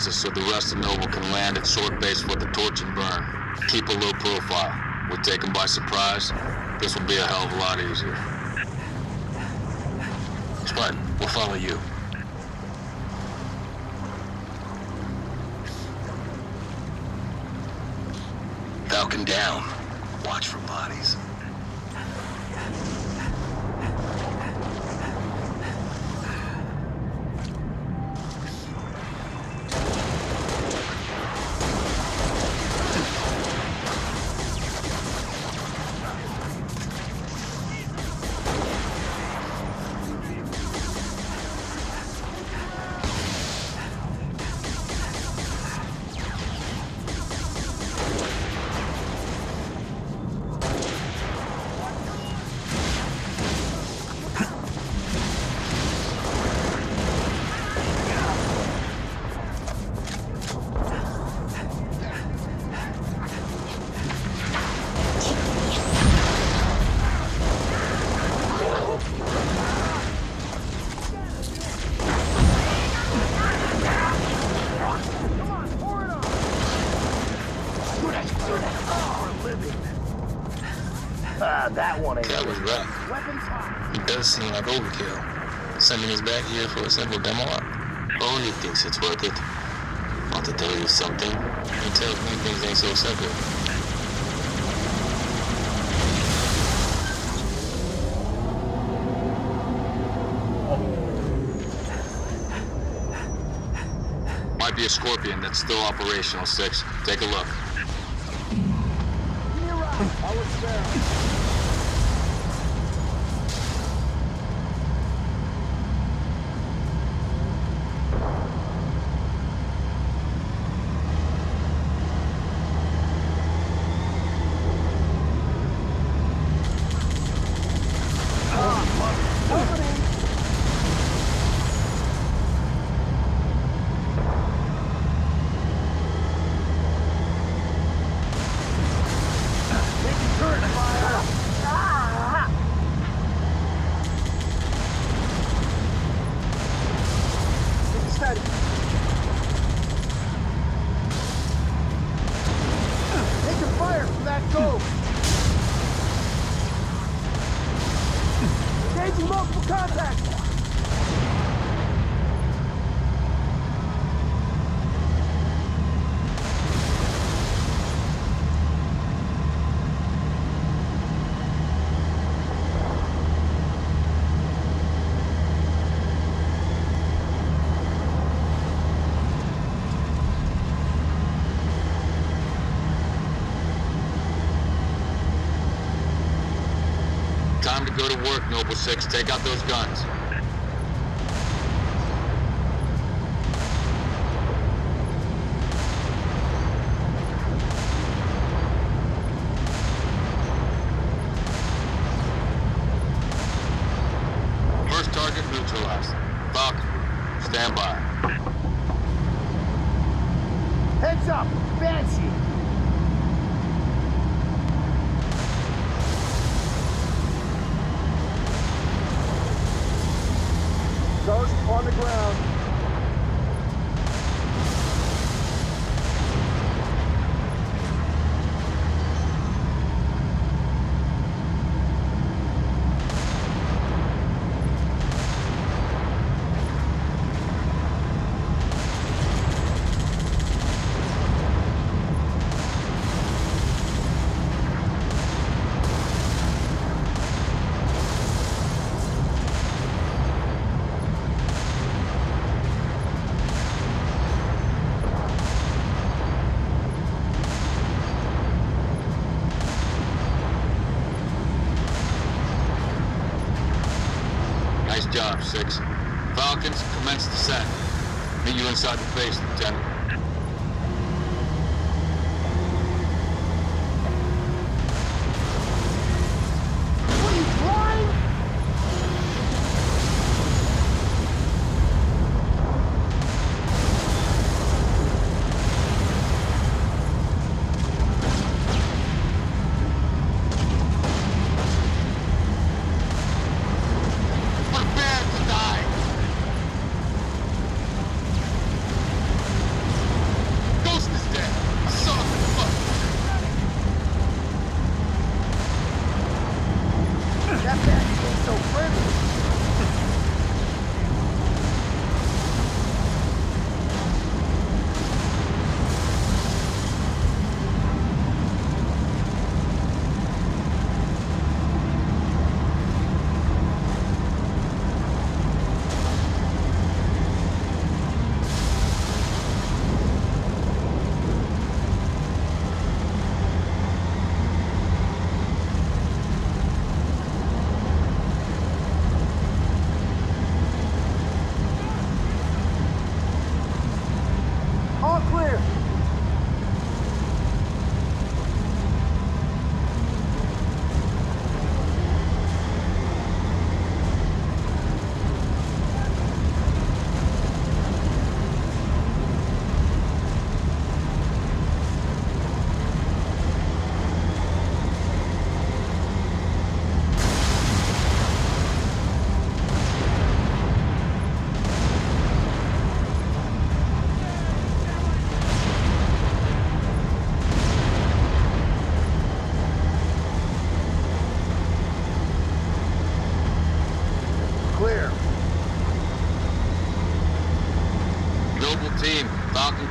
so the rest of Noble can land at Sword Base with a torch and burn. Keep a low profile. We take them by surprise, this will be a hell of a lot easier. Spartan, we'll follow you. Falcon down. be a Scorpion that's still operational, Six. Take a look. Noble Six. Take out those guns.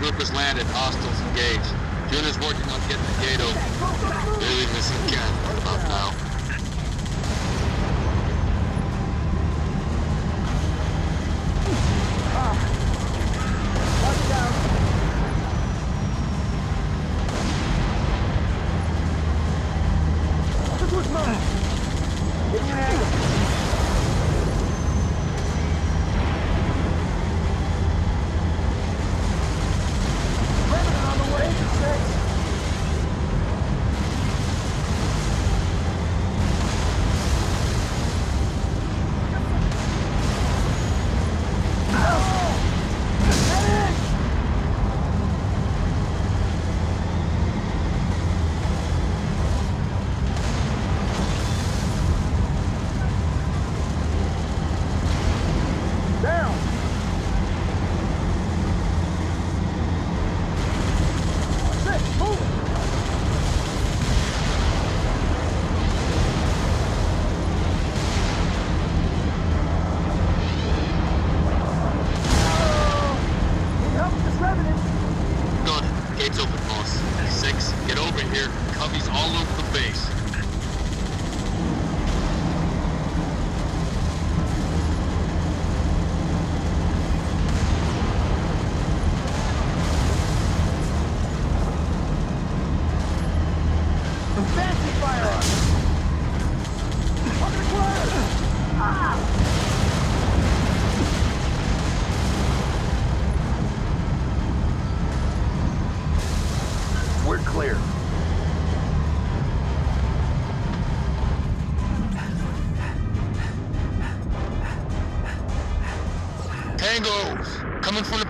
Group has landed. Hostiles engaged. Jun is working on getting the gate open.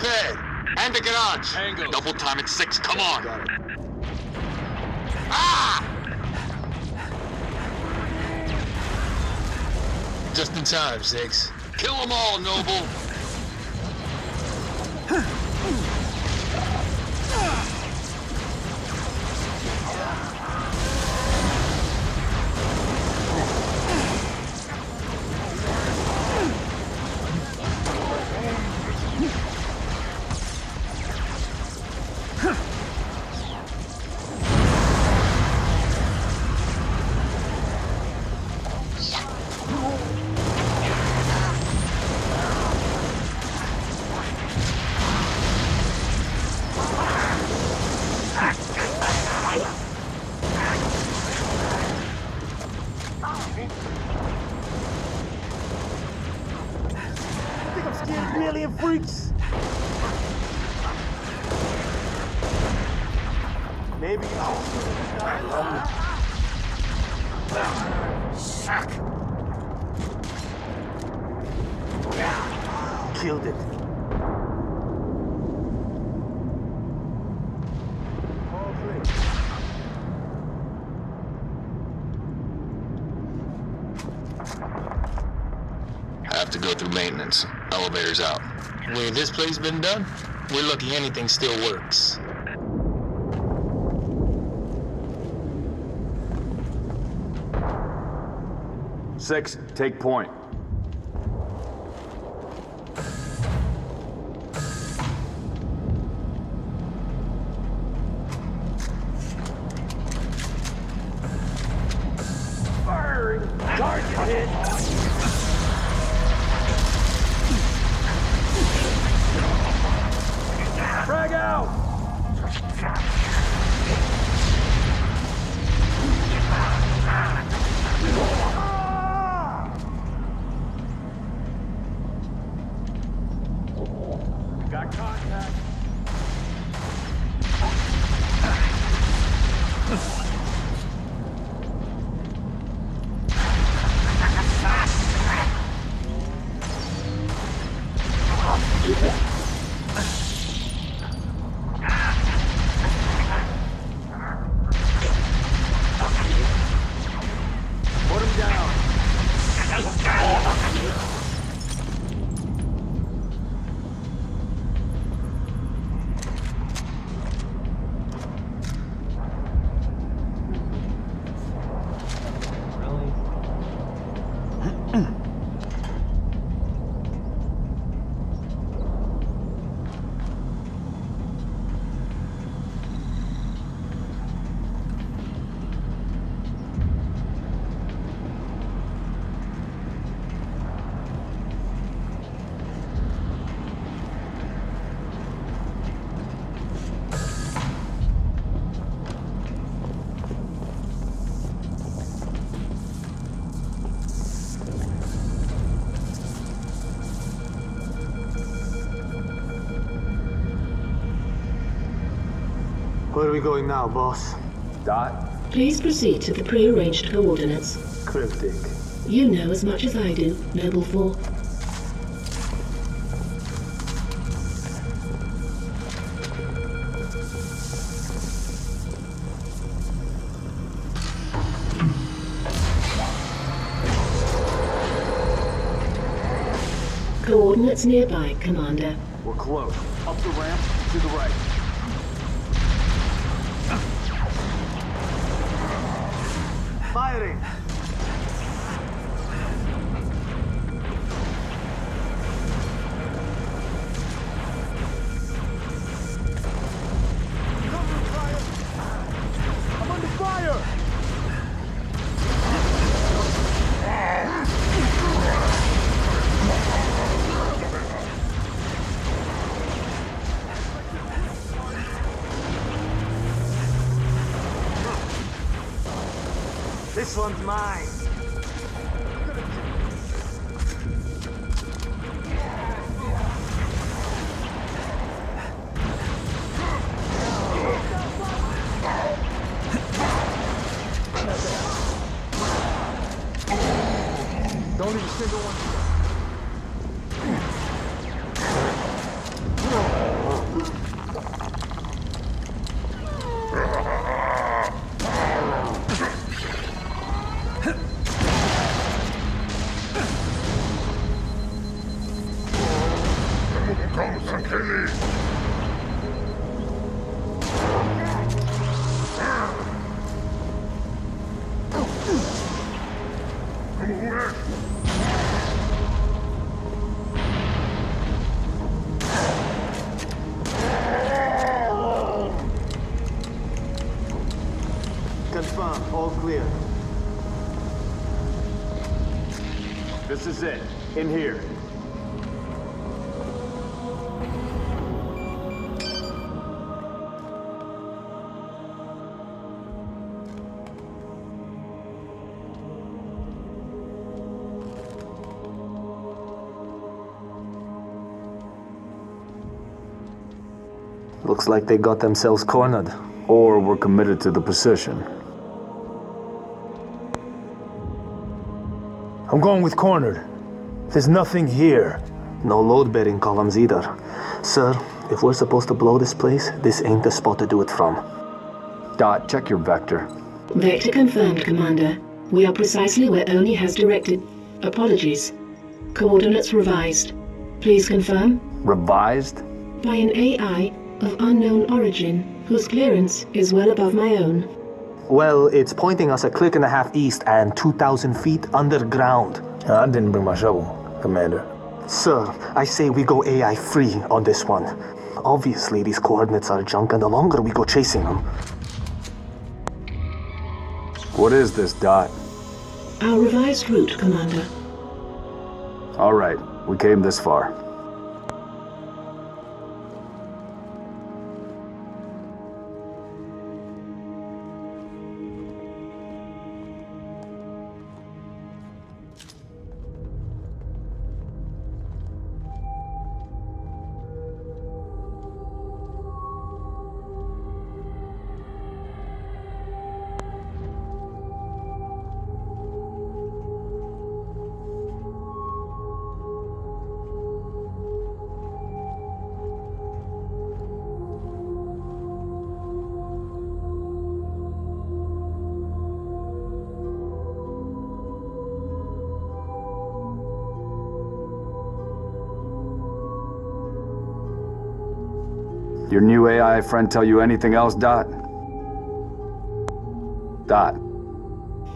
Coming from the pad! And the garage! Tango. Double time at six, come on! Ah! Just in time, Six. Kill them all, Noble! Way this place been done, we're lucky anything still works. Six, take point. We going now, boss? Dot? Please proceed to the prearranged coordinates. Cryptic. You know as much as I do, Noble 4. Coordinates nearby, Commander. We're close. Up the ramp, one's mine. Looks like they got themselves cornered. Or we're committed to the position. I'm going with cornered. There's nothing here. No load-bearing columns either. Sir, if we're supposed to blow this place, this ain't the spot to do it from. Dot, check your vector. Vector confirmed, Commander. We are precisely where ONI has directed. Apologies. Coordinates revised. Please confirm? Revised? By an AI of unknown origin, whose clearance is well above my own. Well, it's pointing us a click and a half east and 2,000 feet underground. Uh, I didn't bring my shovel, Commander. Sir, I say we go AI free on this one. Obviously, these coordinates are junk, and the longer we go chasing them, What is this, Dot? Our revised route, Commander. All right, we came this far. Your new AI friend tell you anything else, Dot? Dot.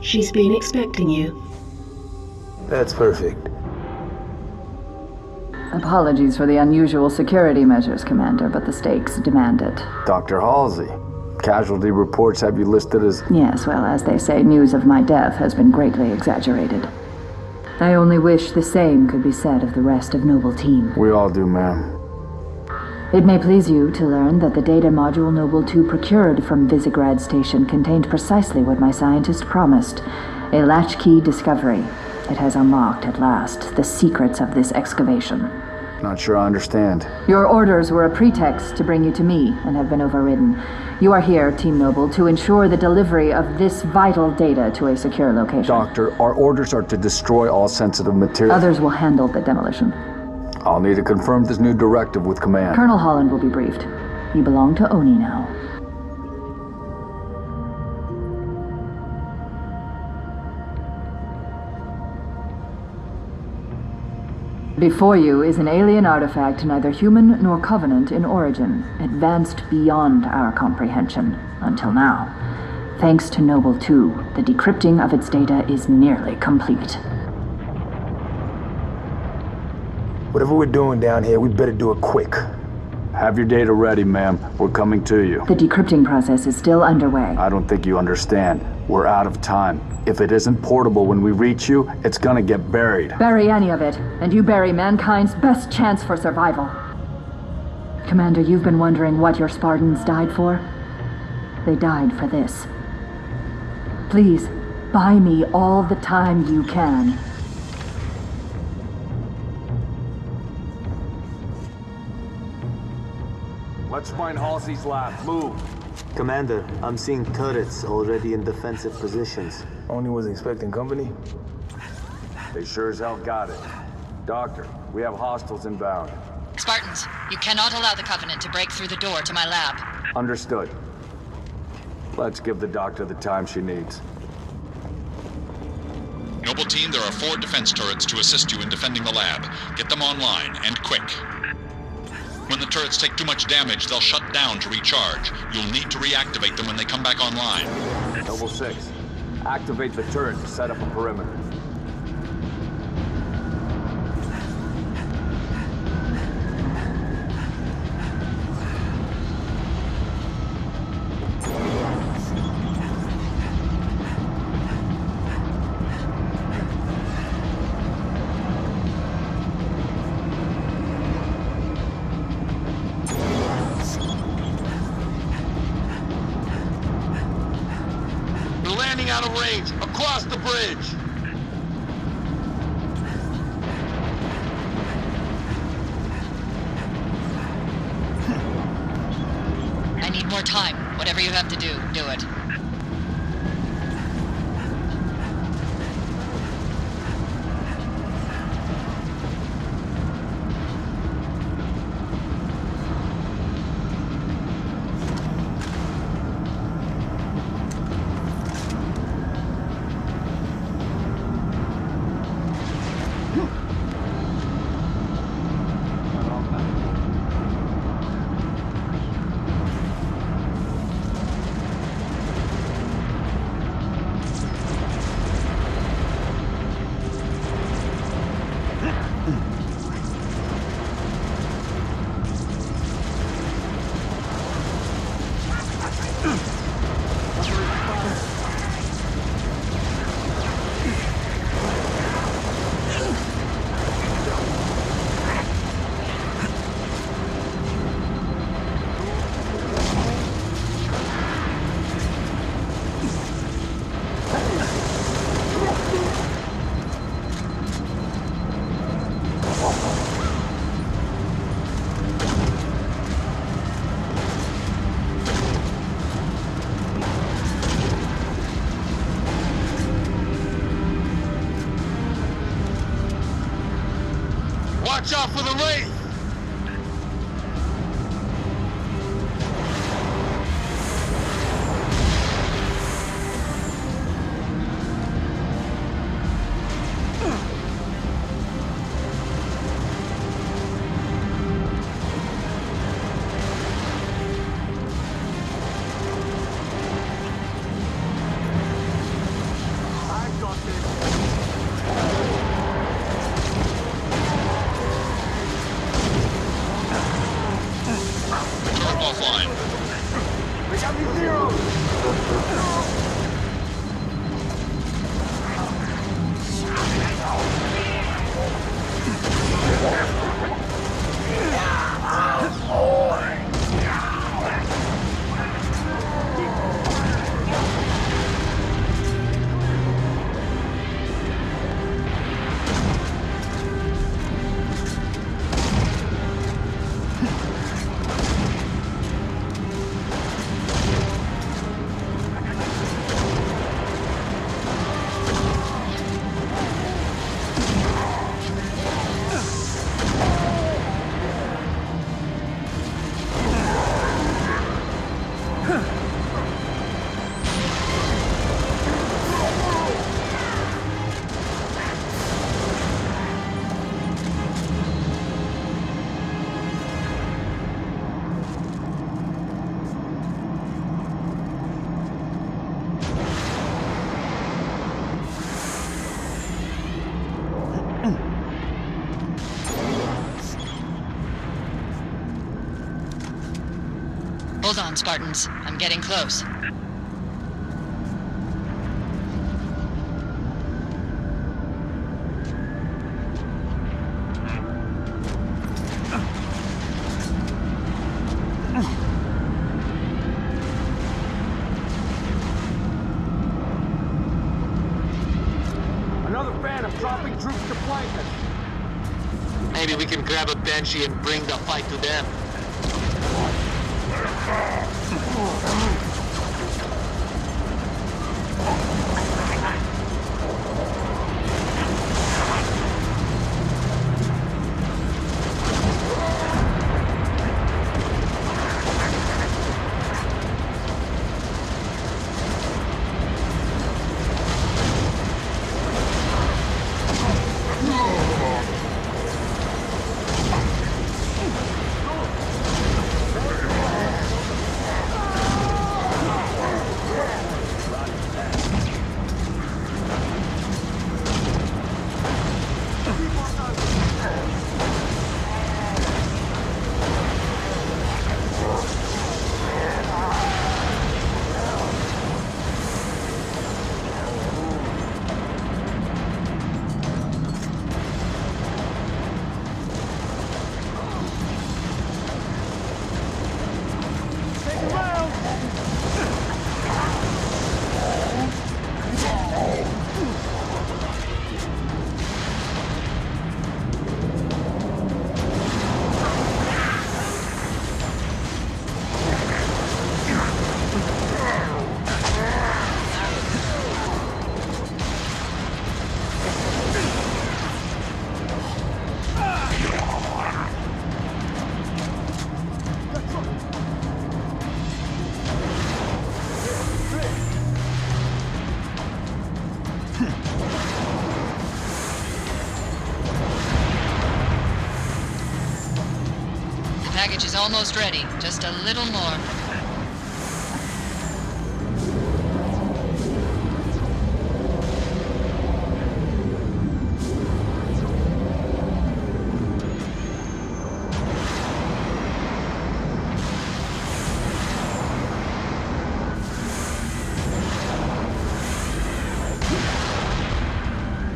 She's been expecting you. That's perfect. Apologies for the unusual security measures, Commander, but the stakes demand it. Dr. Halsey. Casualty reports have you listed as. Yes, well, as they say, news of my death has been greatly exaggerated. I only wish the same could be said of the rest of Noble Team. We all do, ma'am. It may please you to learn that the data module Noble 2 procured from Visegrad Station contained precisely what my scientist promised a latchkey discovery. It has unlocked, at last, the secrets of this excavation. Not sure I understand. Your orders were a pretext to bring you to me and have been overridden. You are here, Team Noble, to ensure the delivery of this vital data to a secure location. Doctor, our orders are to destroy all sensitive material. Others will handle the demolition. I'll need to confirm this new directive with command. Colonel Holland will be briefed. You belong to ONI now. Before you is an alien artifact neither human nor covenant in origin, advanced beyond our comprehension, until now. Thanks to Noble 2, the decrypting of its data is nearly complete. Whatever we're doing down here, we better do it quick. Have your data ready, ma'am. We're coming to you. The decrypting process is still underway. I don't think you understand. We're out of time. If it isn't portable when we reach you, it's gonna get buried. Bury any of it, and you bury mankind's best chance for survival. Commander, you've been wondering what your Spartans died for? They died for this. Please, buy me all the time you can. Let's find Halsey's lab. Move. Commander, I'm seeing turrets already in defensive positions. ONI was expecting company. They sure as hell got it. Doctor, we have hostiles inbound. Spartans, you cannot allow the Covenant to break through the door to my lab. Understood. Let's give the doctor the time she needs. Noble team, there are four defense turrets to assist you in defending the lab. Get them online, and quick. When the turrets take too much damage, they'll shut down to recharge. You'll need to reactivate them when they come back online. Noble 6, activate the turret to set up a perimeter. Watch out for the Wraith! Hold on, Spartans. I'm getting close. Another phantom dropping troops to flank us. Maybe we can grab a Banshee and bring the fight to them. Package is almost ready. Just a little more.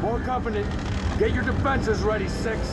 More company. Get your defenses ready, Six.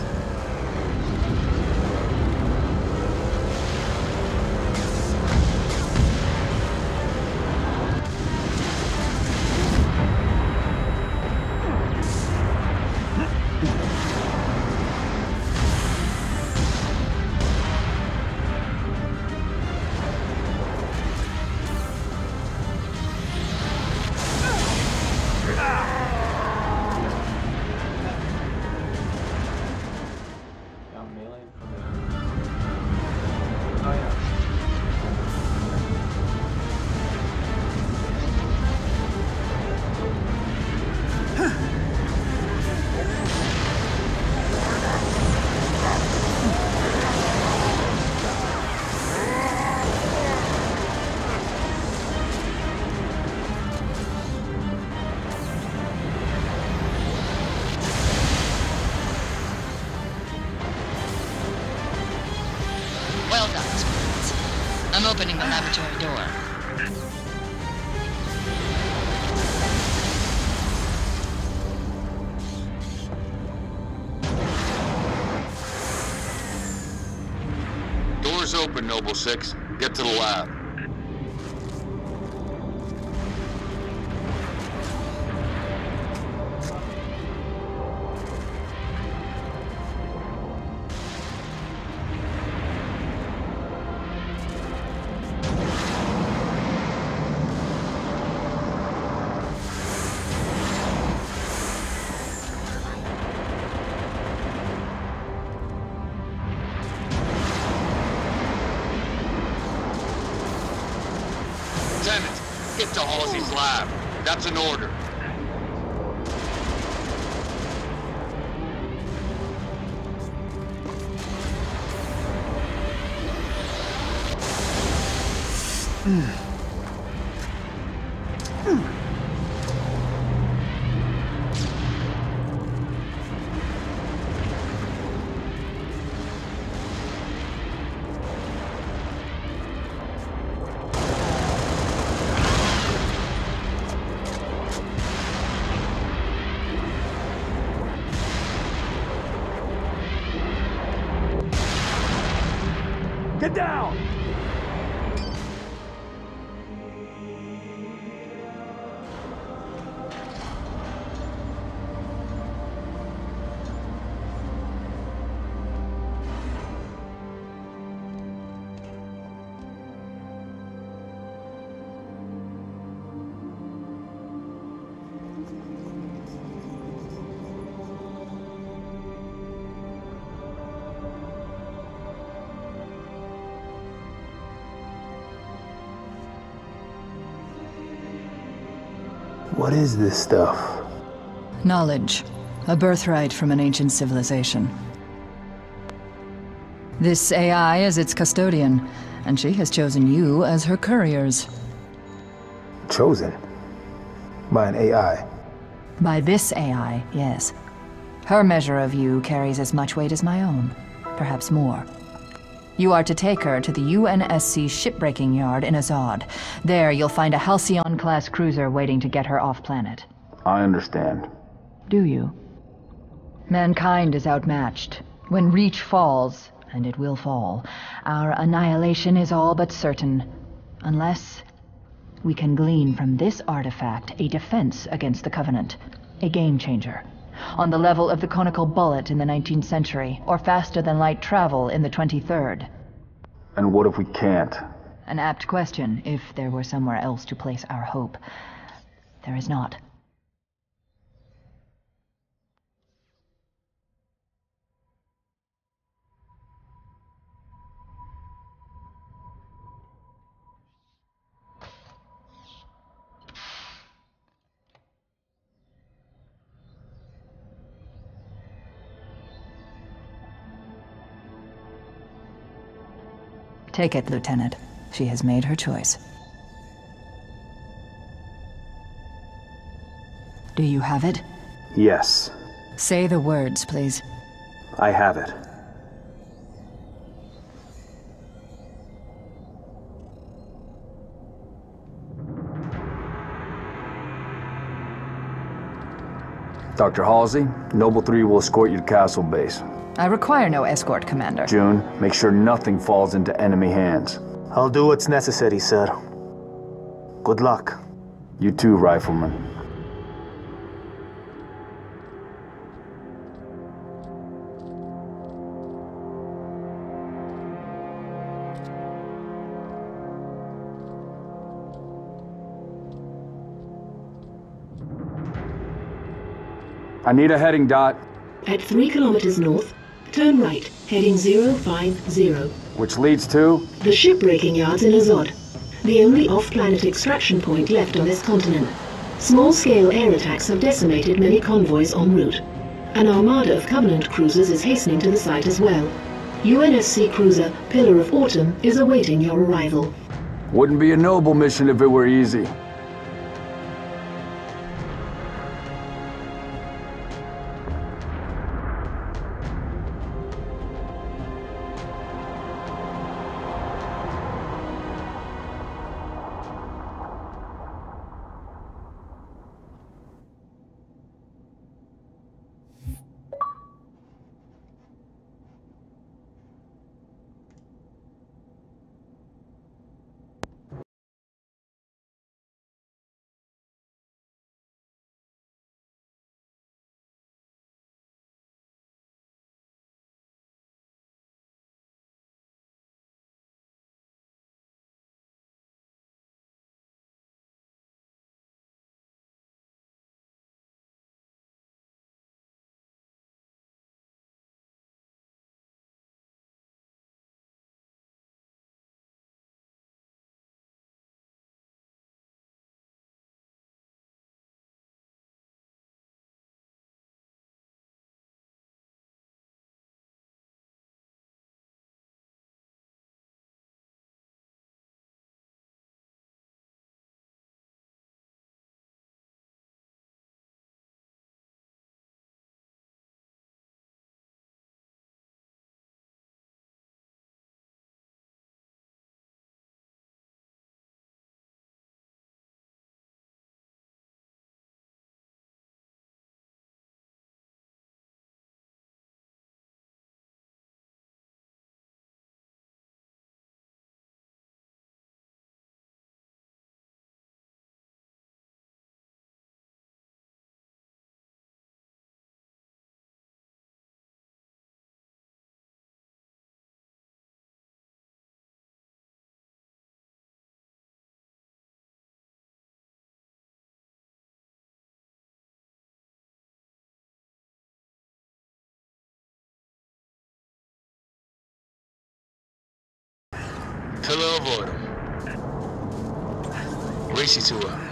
Noble Six. Get to the lab. What is this stuff? Knowledge. A birthright from an ancient civilization. This AI is its custodian, and she has chosen you as her couriers. Chosen? By an AI? By this AI, yes. Her measure of you carries as much weight as my own, perhaps more. You are to take her to the UNSC shipbreaking yard in Aszod. There, you'll find a Halcyon-class cruiser waiting to get her off-planet. I understand. Do you? Mankind is outmatched. When Reach falls, and it will fall, our annihilation is all but certain. Unless we can glean from this artifact a defense against the Covenant. A game changer. On the level of the conical bullet in the 19th century, or faster than light travel in the 23rd. And what if we can't? An apt question, if there were somewhere else to place our hope. There is not. Take it, Lieutenant. She has made her choice. Do you have it? Yes, Say the words, please. I have it. Dr. Halsey, Noble 3 will escort you to Castle Base. I require no escort, Commander. Jun, make sure nothing falls into enemy hands. I'll do what's necessary, sir. Good luck. You too, Rifleman. I need a heading dot, At 3 kilometers north, turn right, heading 050. which leads to. The shipbreaking yards in Aszod. The only off-planet extraction point left on this continent. Small-scale air attacks have decimated many convoys en route. An armada of Covenant cruisers is hastening to the site as well. UNSC cruiser Pillar of Autumn is awaiting your arrival. Wouldn't be a noble mission if it were easy. Pillar him. Race you to her.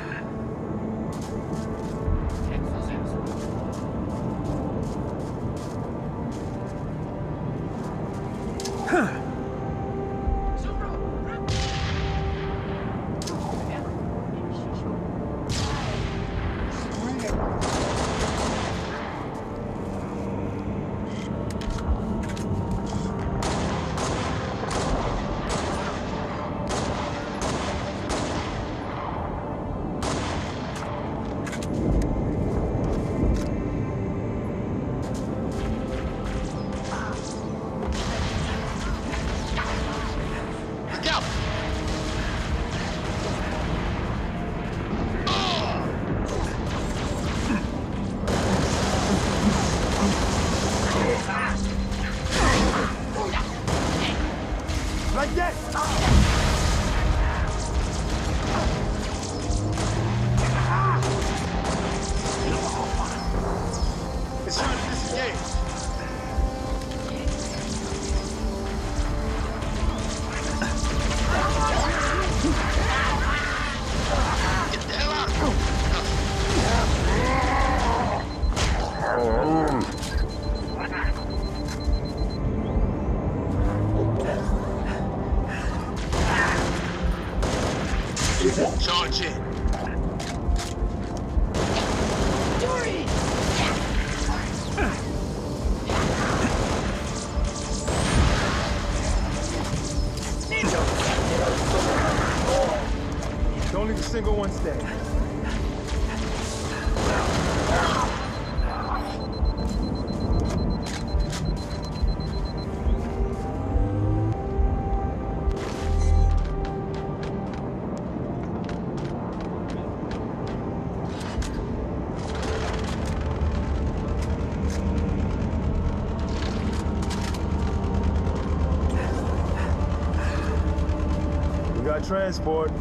Transport.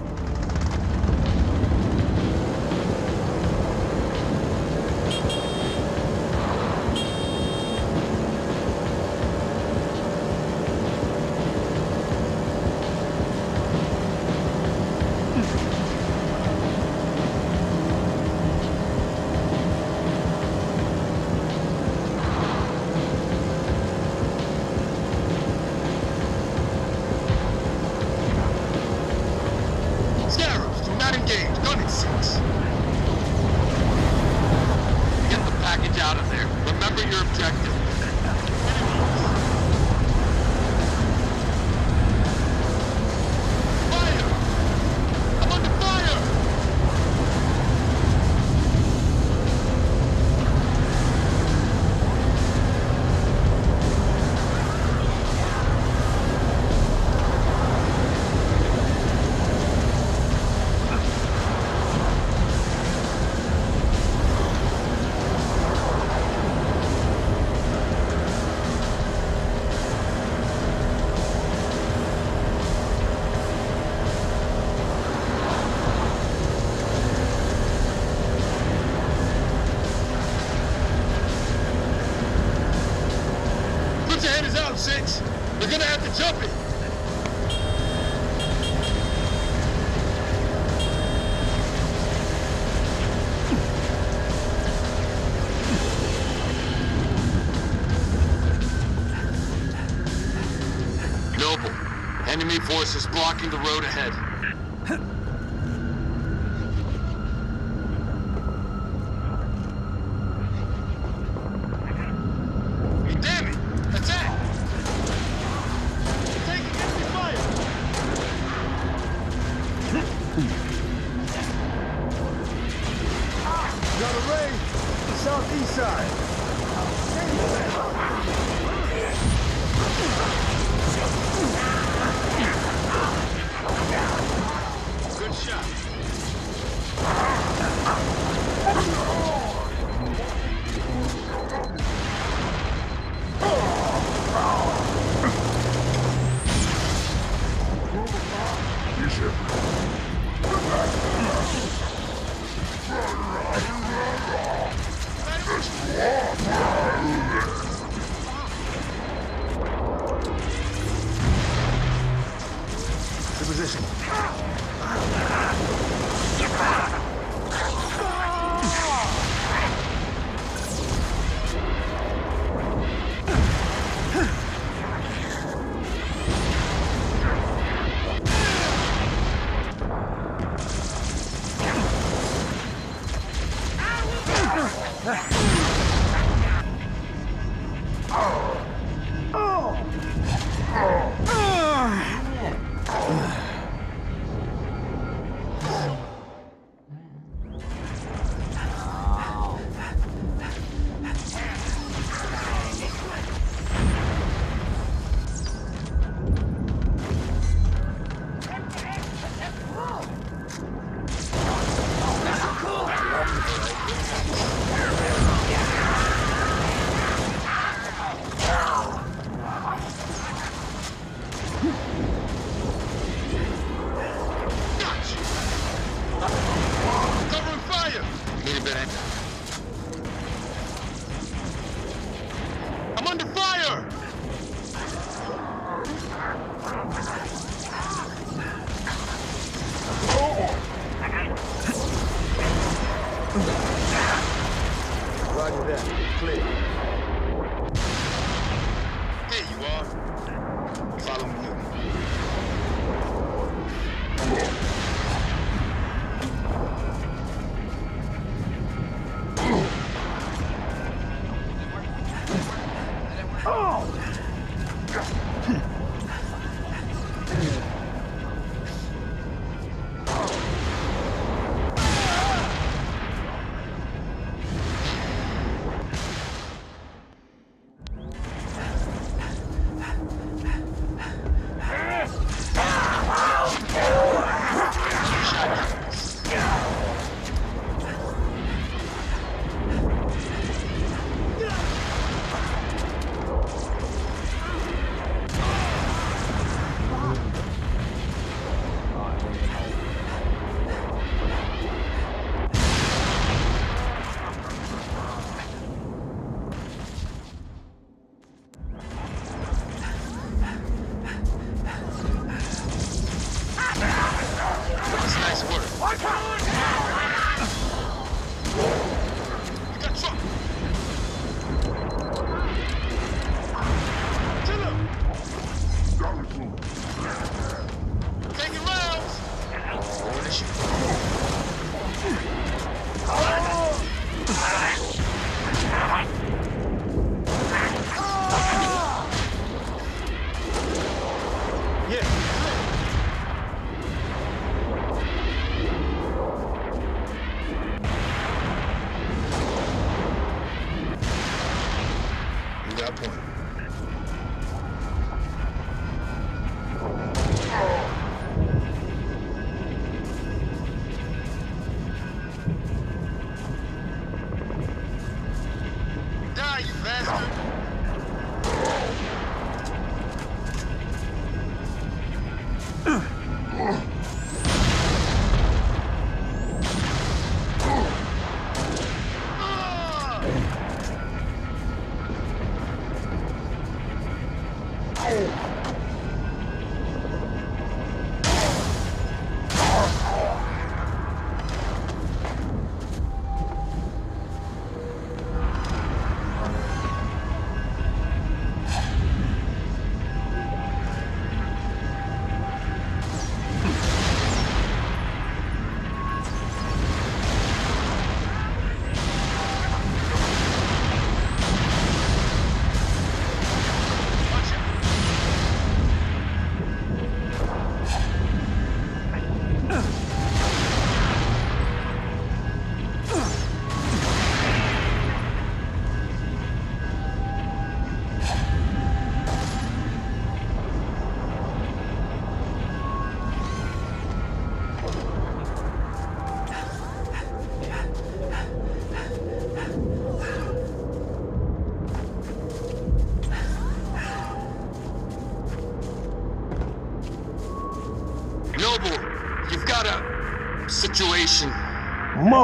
Forces blocking the road ahead.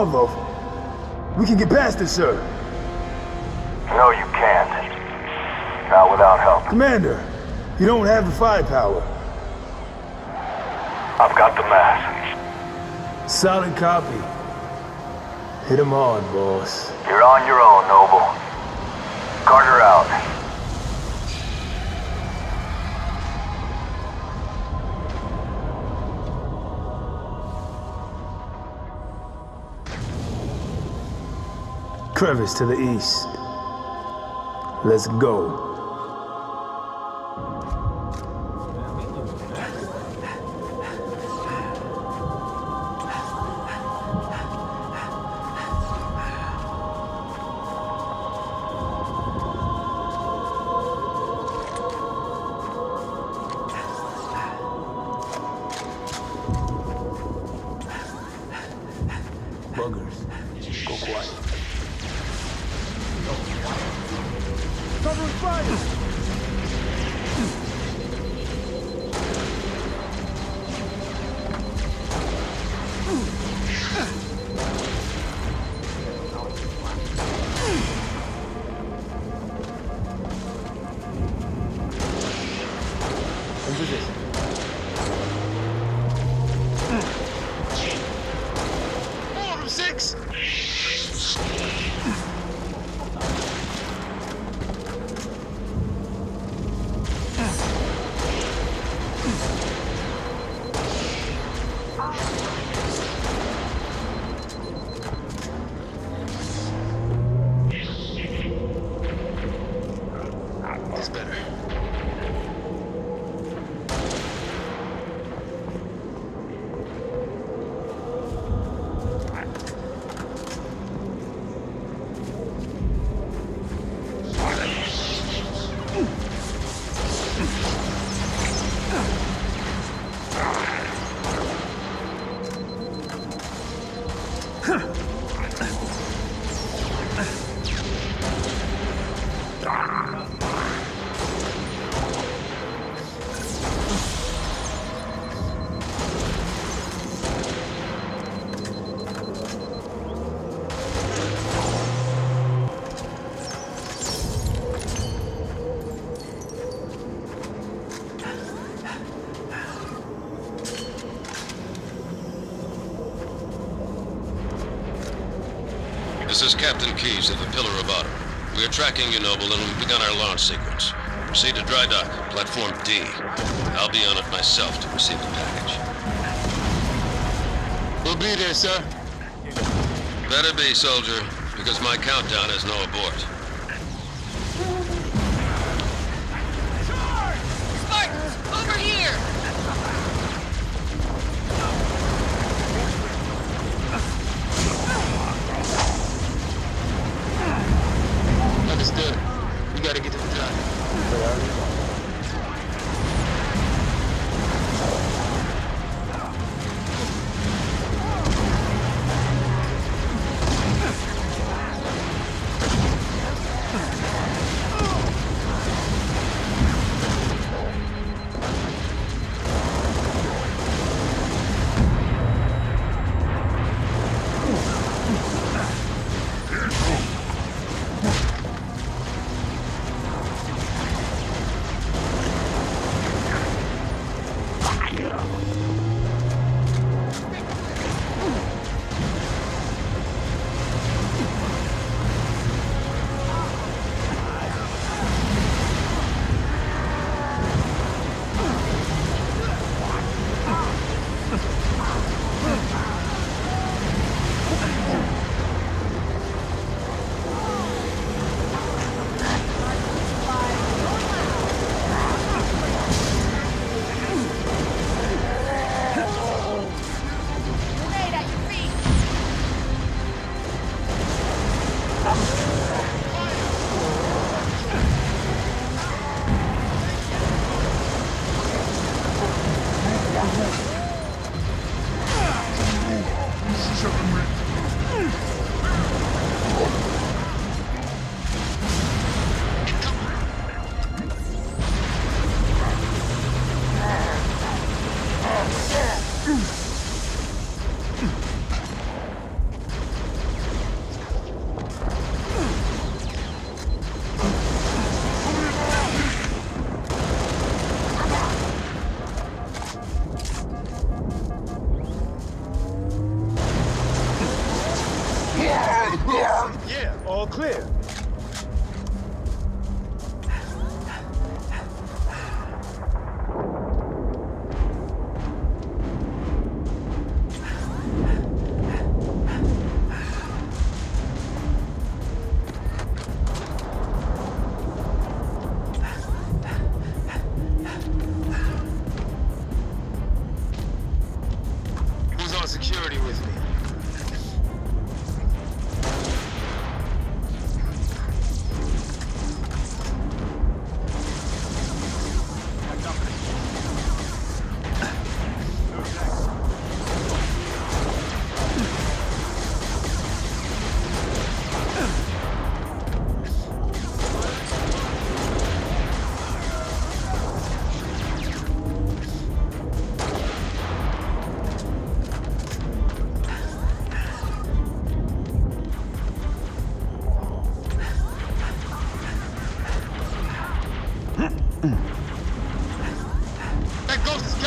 We can get past this, sir. No, you can't. Not without help. Commander, you don't have the firepower. I've got the mass. Solid copy. Hit him hard, boss. You're on your own, crevice to the east. Let's go. In position. Is Captain Keyes of the Pillar of Autumn. We are tracking you, Noble, and we've begun our launch sequence. Proceed to dry dock, platform D. I'll be on it myself to receive the package. We'll be there, sir. Better be, soldier, because my countdown has no abort.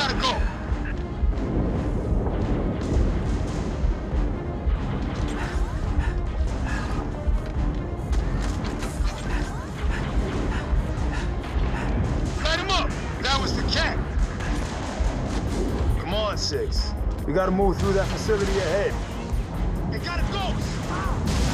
gotta go. Light him up. That was the cat. Come on, Six. We gotta move through that facility ahead. Gotta go.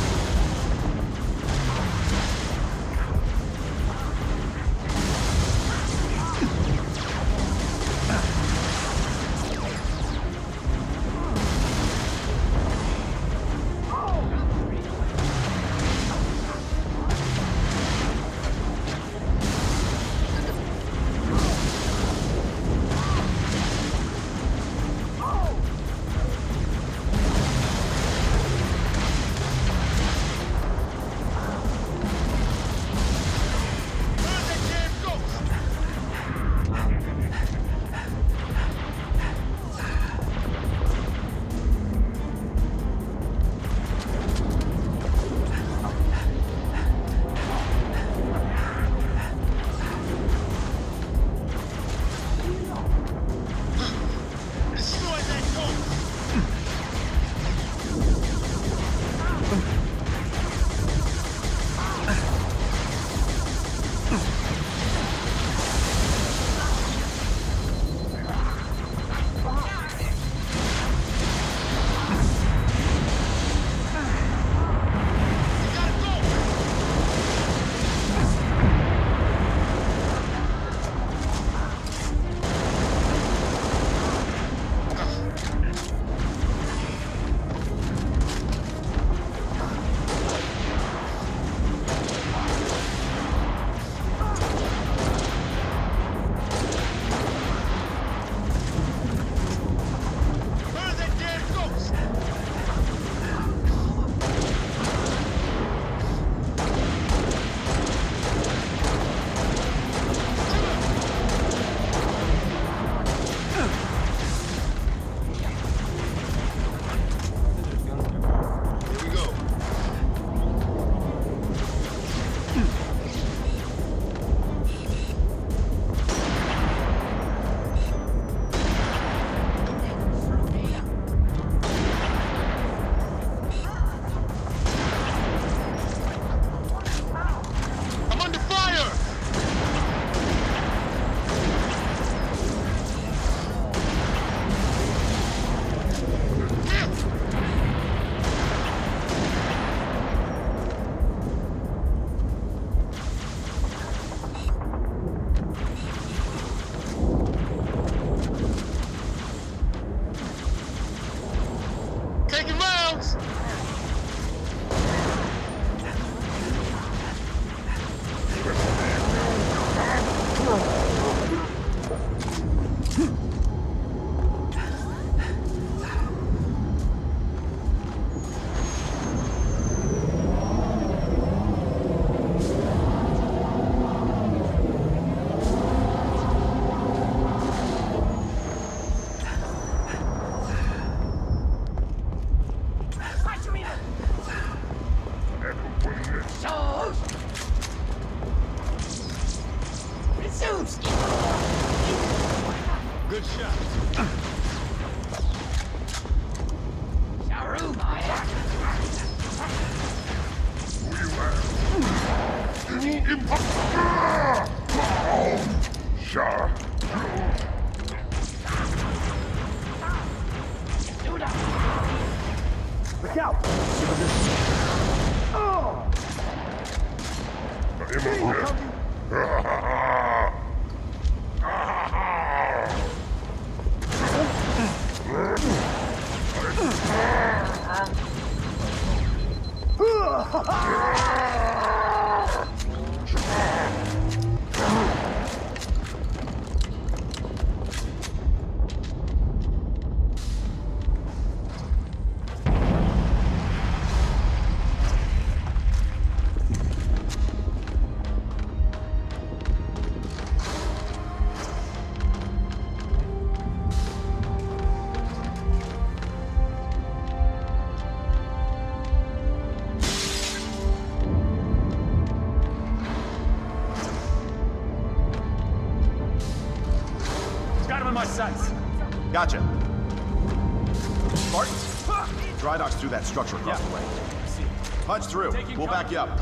Gotcha. Spartans, dry docks through that structure across the way. Punch through. we'll back you up.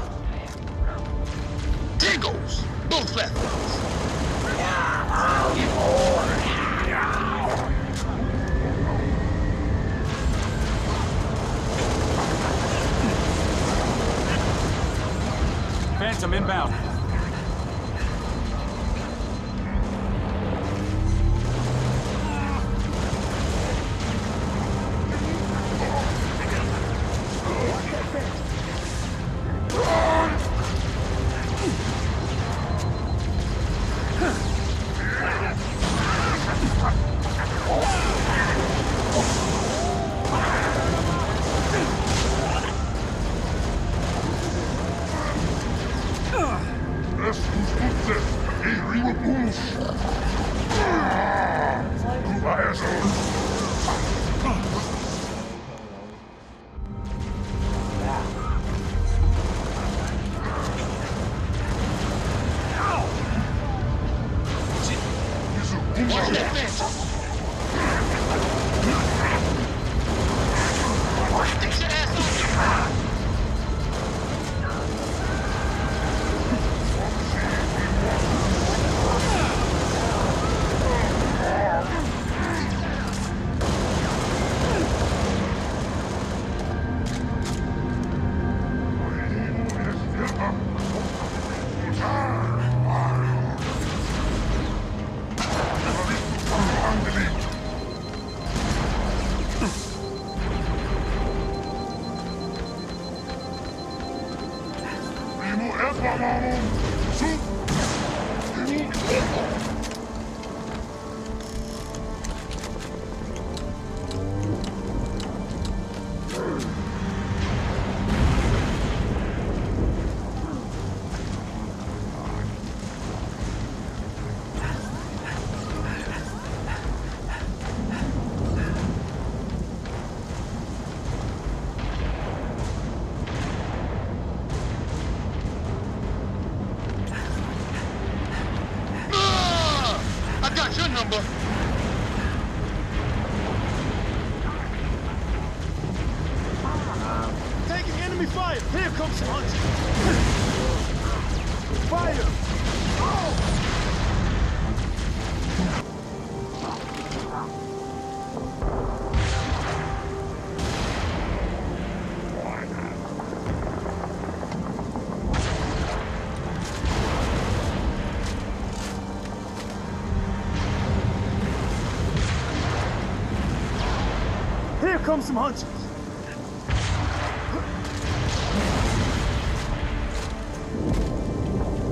come some hunches.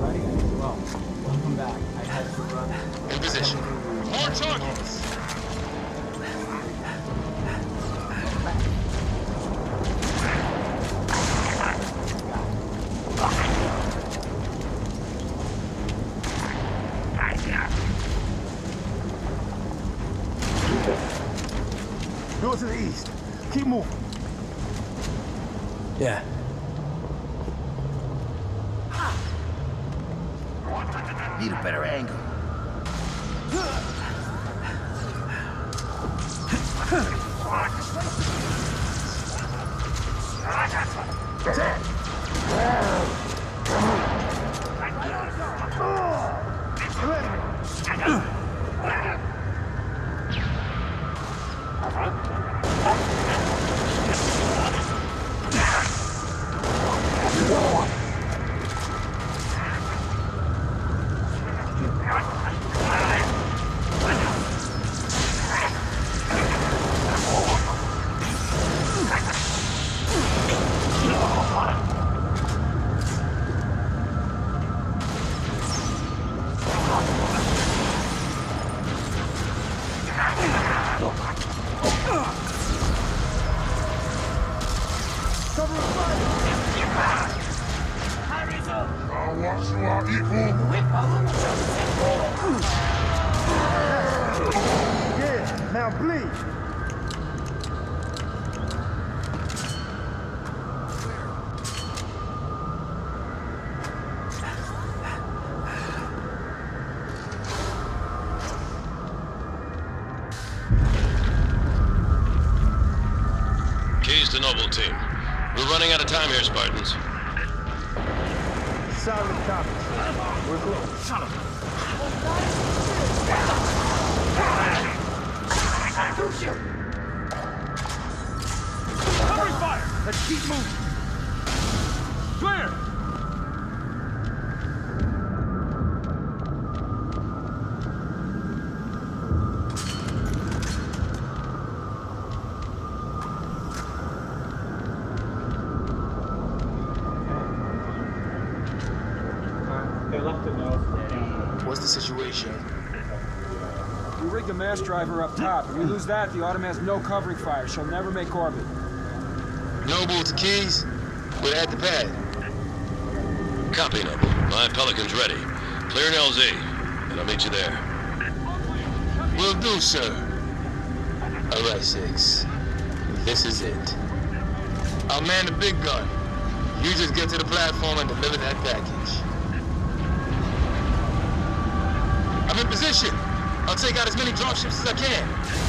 Ready? Well, welcome back. I had to run. In position. More targets! time here, Spartan. Lose that, the Autumn has no covering fire. She'll never make orbit. Noble to Keyes? We're at the pad. Copy, Noble. My Pelican's ready. Clear an LZ, and I'll meet you there. Will do, sir. All right, Six. This is it. I'll man the big gun. You just get to the platform and deliver that package. I'm in position. I'll take out as many dropships as I can.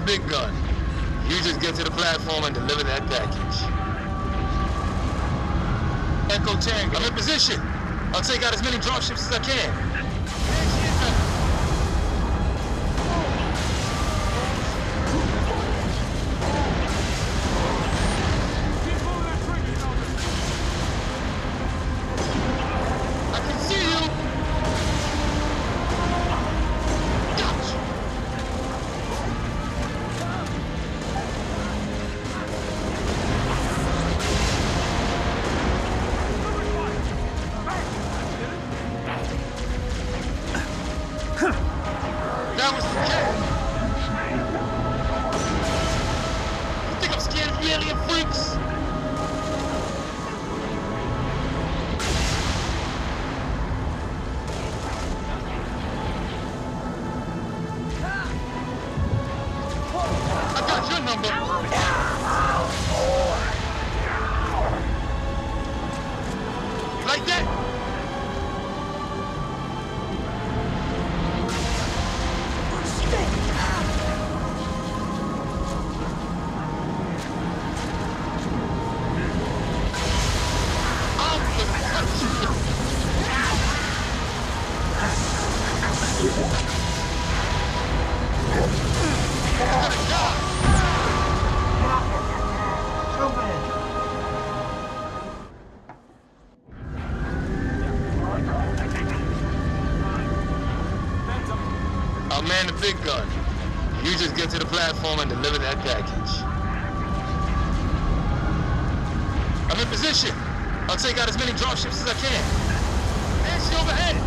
Big gun. You just get to the platform and deliver that package. Echo Tango, I'm in position. I'll take out as many dropships as I can. The big gun. You just get to the platform and deliver that package. I'm in position. I'll take out as many dropships as I can. And overhead.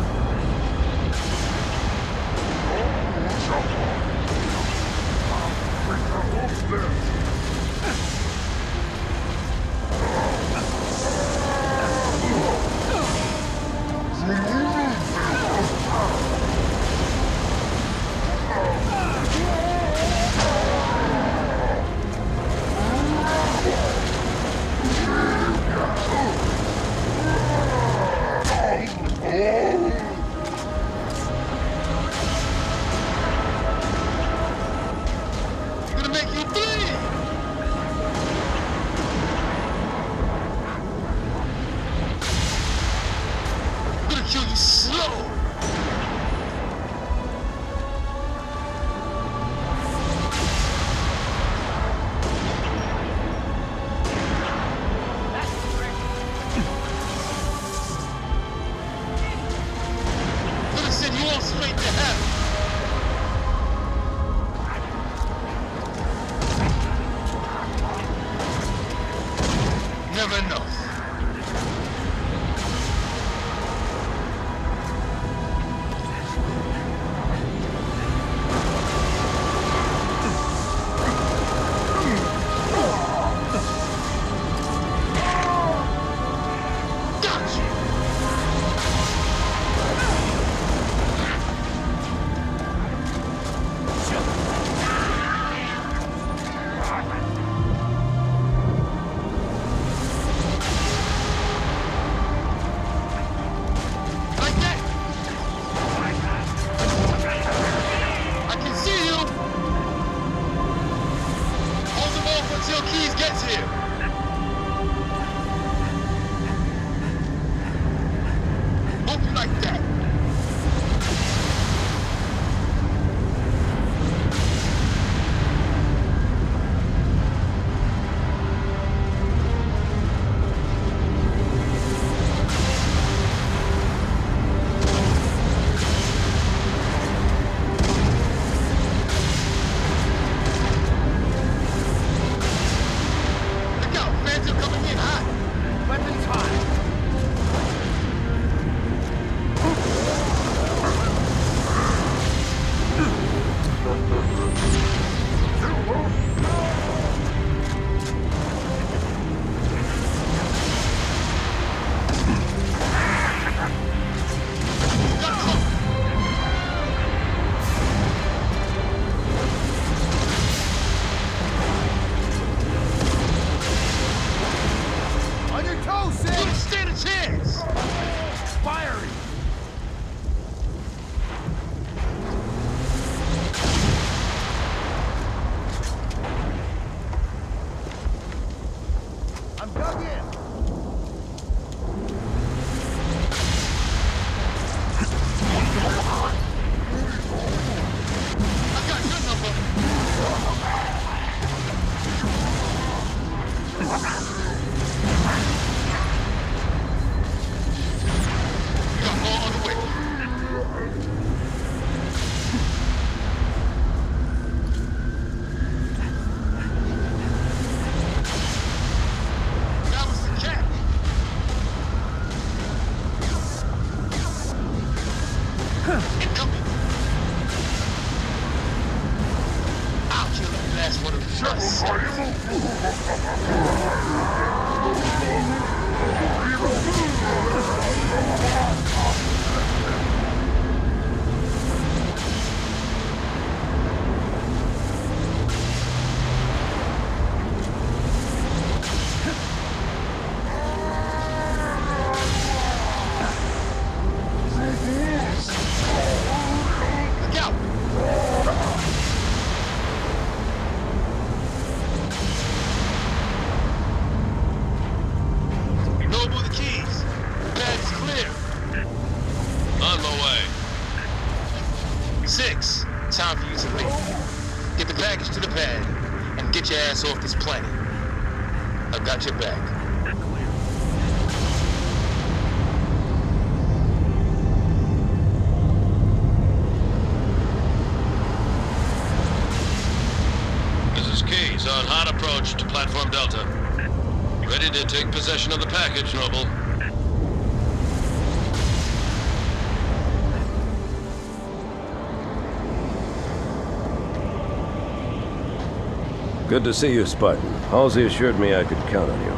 Good to see you, Spartan. Halsey assured me I could count on you.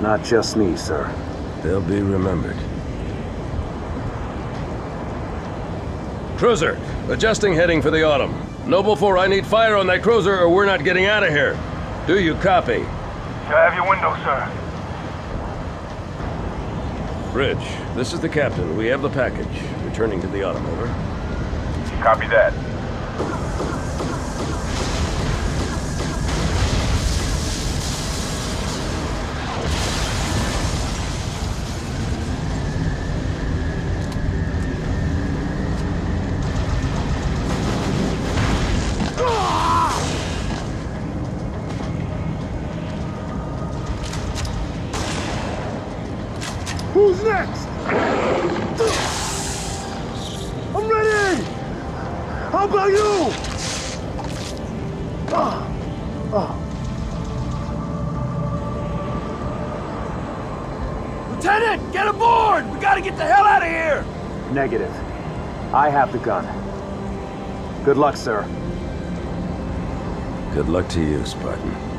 Not just me, sir. They'll be remembered. Cruiser, adjusting heading for the autumn. Noble 4, I need fire on that cruiser or we're not getting out of here. Do you copy? I have your window, sir. Bridge, this is the captain. We have the package. Returning to the autumn, over. Copy that. Gun. Good luck, sir. Good luck to you, Spartan.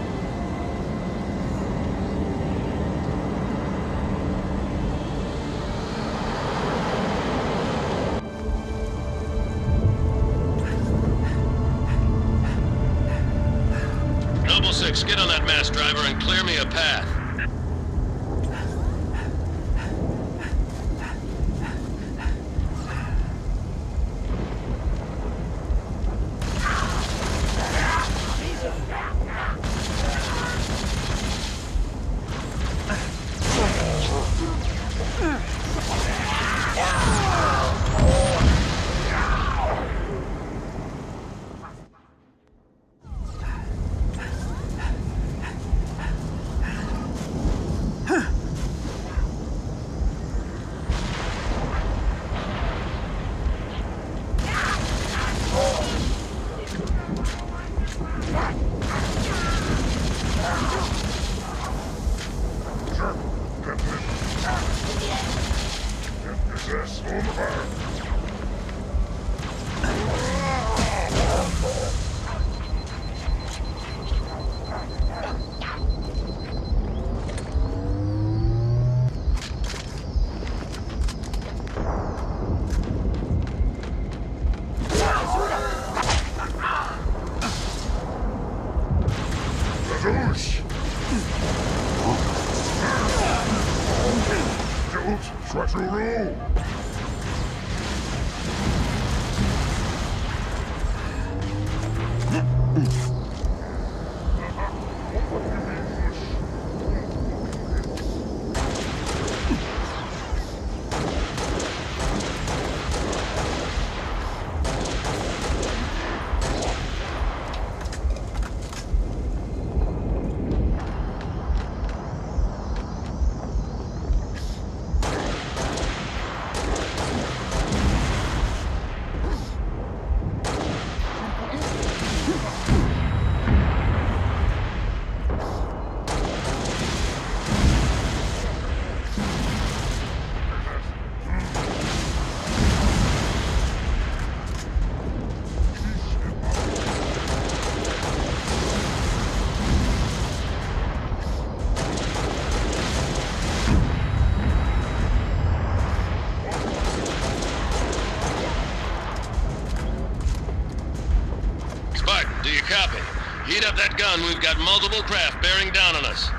We've got multiple craft bearing down on us.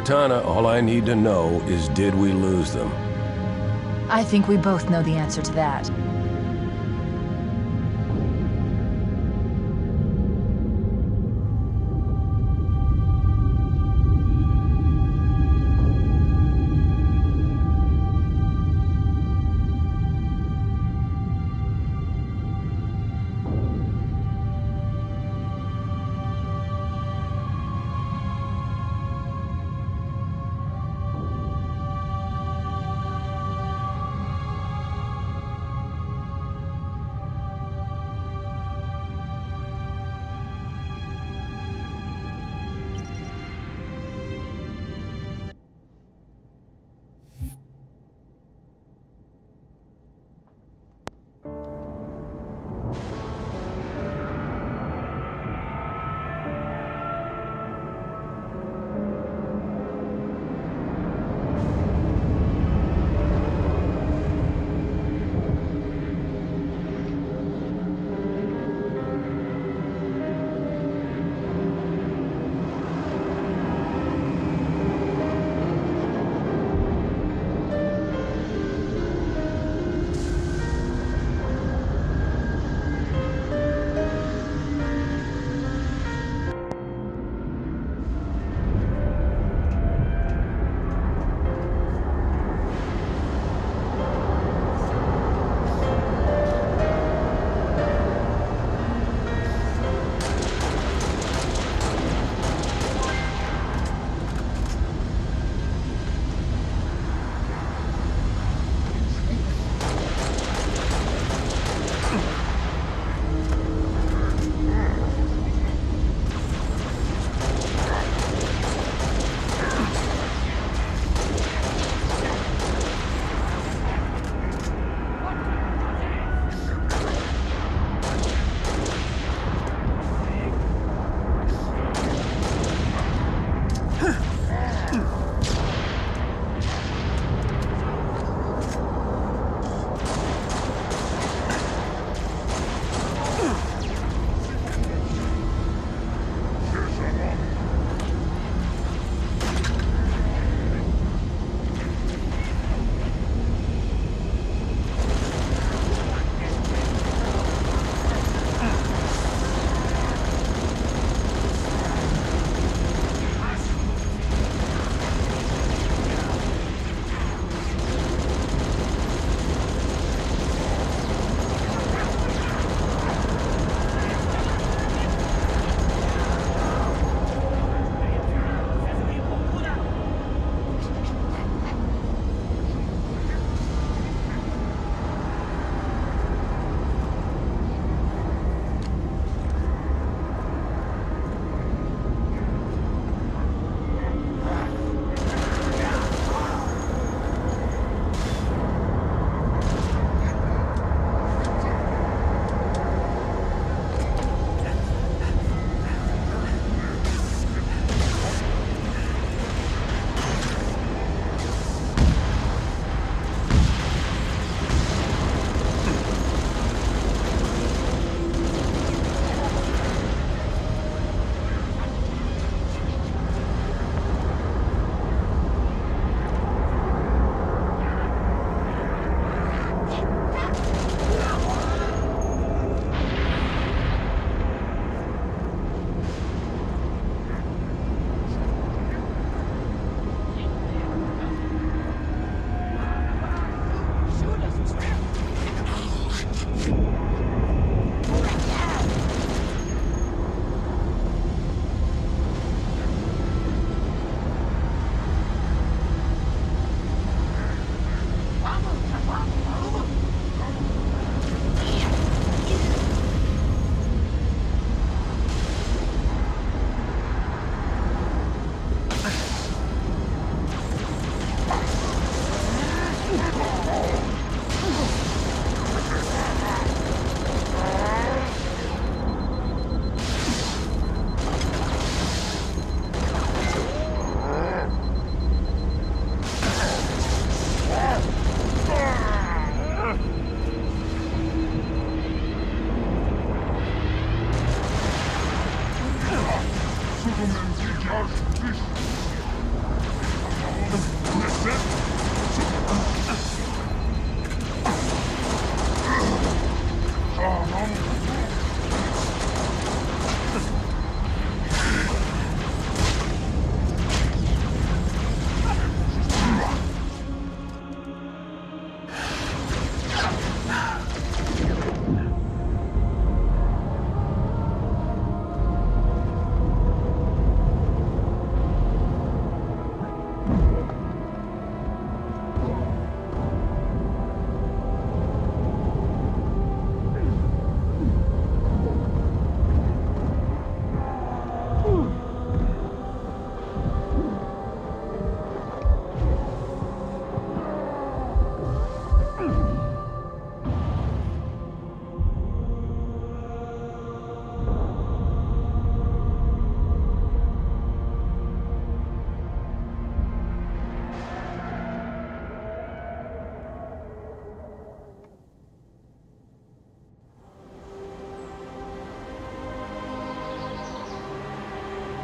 Cortana, all I need to know is did we lose them? I think we both know the answer to that.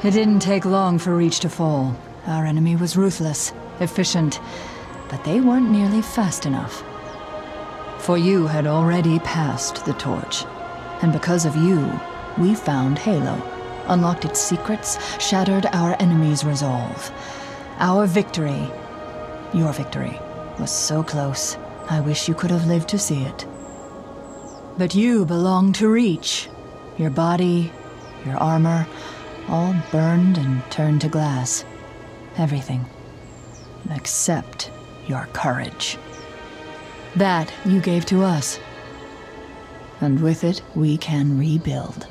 It didn't take long for Reach to fall. Our enemy was ruthless, efficient, but they weren't nearly fast enough. For you had already passed the torch, and because of you, we found Halo, unlocked its secrets, shattered our enemy's resolve. Our victory, your victory, was so close. I wish you could have lived to see it. But you belong to Reach. Your body, your armor, all burned and turned to glass. Everything. Except your courage. That you gave to us. And with it, we can rebuild.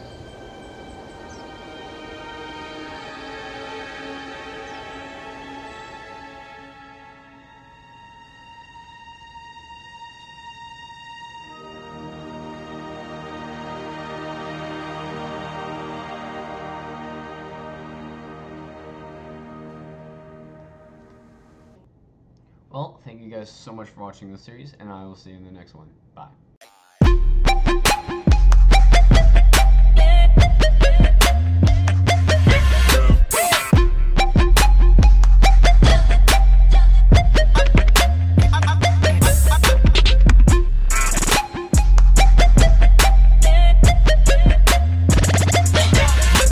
Guys so much for watching this series, and I will see you in the next one. Bye.